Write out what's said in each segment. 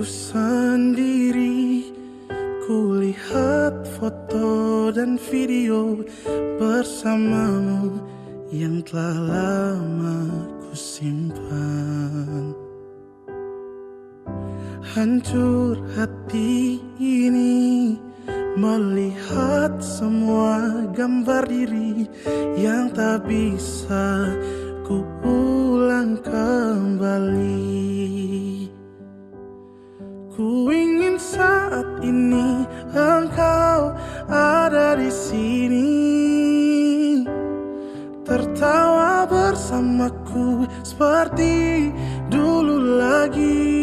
Ku sendiri Kulihat foto dan video bersamamu yang telah lama ku simpan. Hancur hati ini Melihat semua gambar diri Yang tak bisa ku ulang kembali ini engkau ada di sini. Tertawa bersamaku seperti dulu lagi.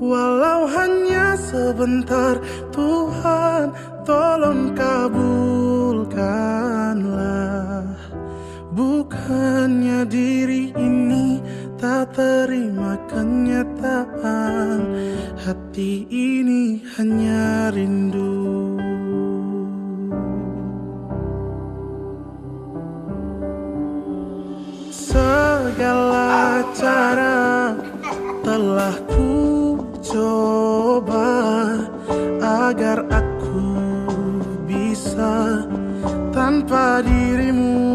Walau hanya sebentar Tuhan tolong kabulkanlah. Bukannya diri ini tak terima kenyataan. Hati ini hanya rindu Segala cara telah ku coba agar aku bisa tanpa dirimu.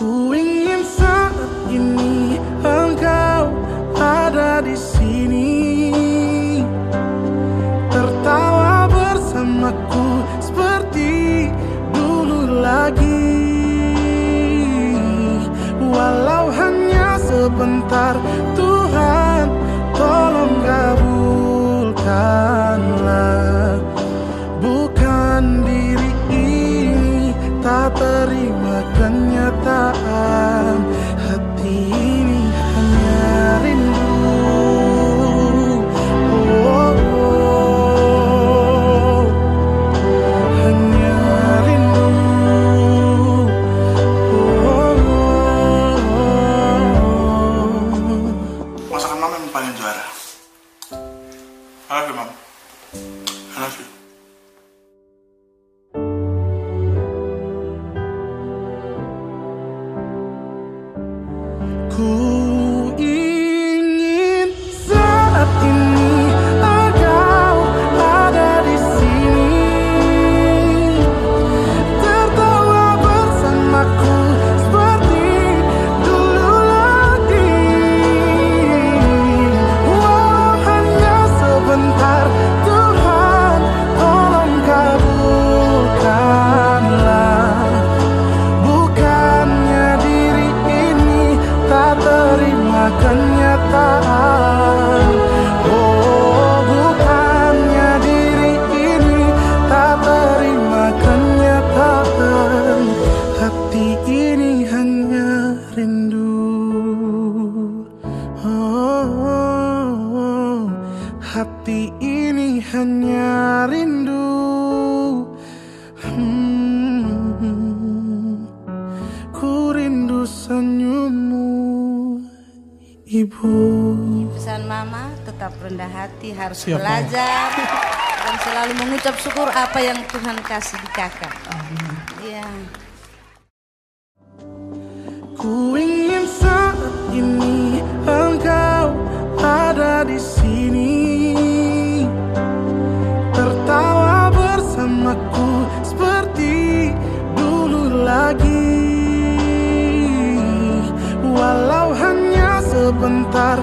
Ku ingin saat ini engkau ada di sini. Tertawa bersamaku seperti dulu lagi. Walau hanya sebentar tak terima kenyataan. Hati ini hanya kenyataan Oh bukannya diri ini tak terima kenyataan. Hati ini hanya rindu. Oh. Hati ini hanya rindu. Hmm, ku rindu senyummu, ibu. Pesan mama tetap rendah hati, harus Siap, Mama. belajar dan selalu mengucap syukur apa yang Tuhan kasih di kakak. Iya. Ku ingin sebentar